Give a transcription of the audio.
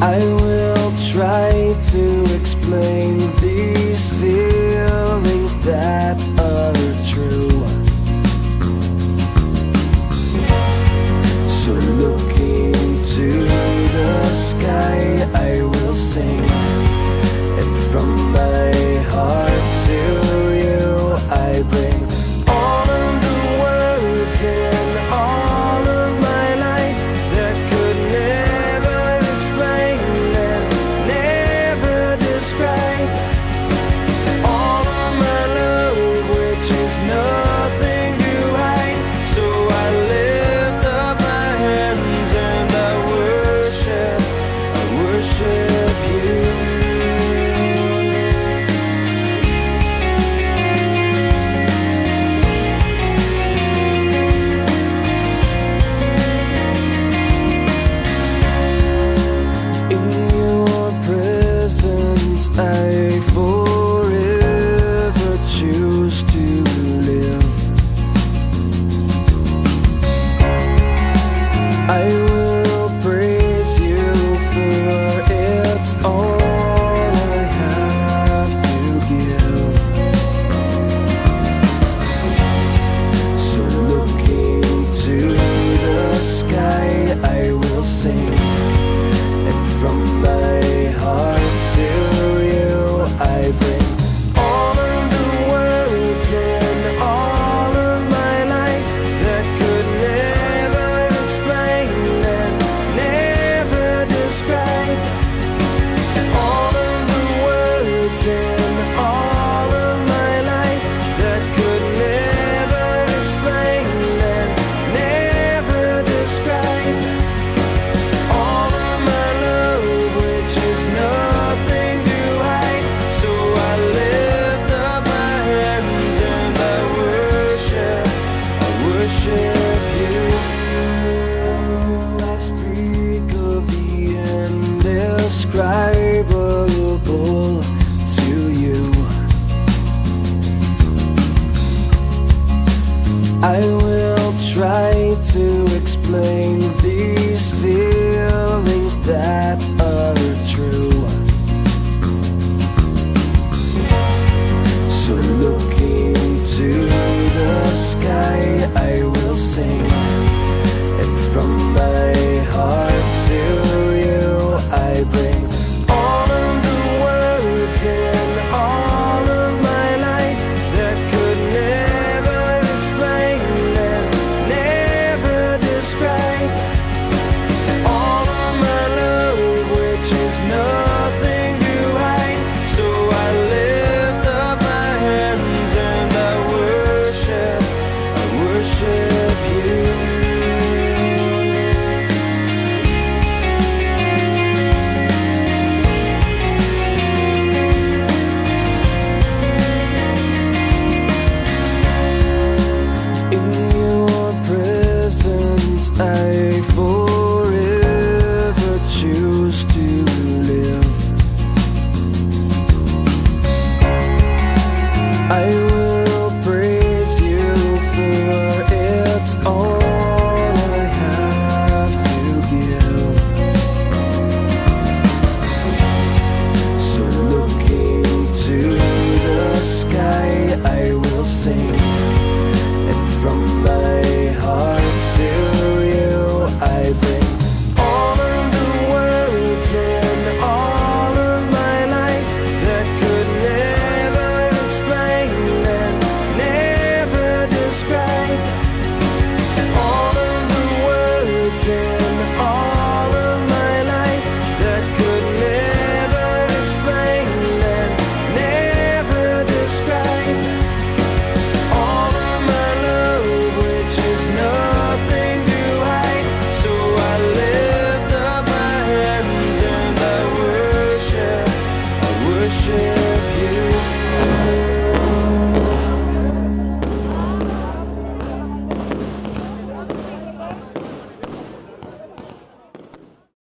I will try to explain these feelings that are explain these feelings that are I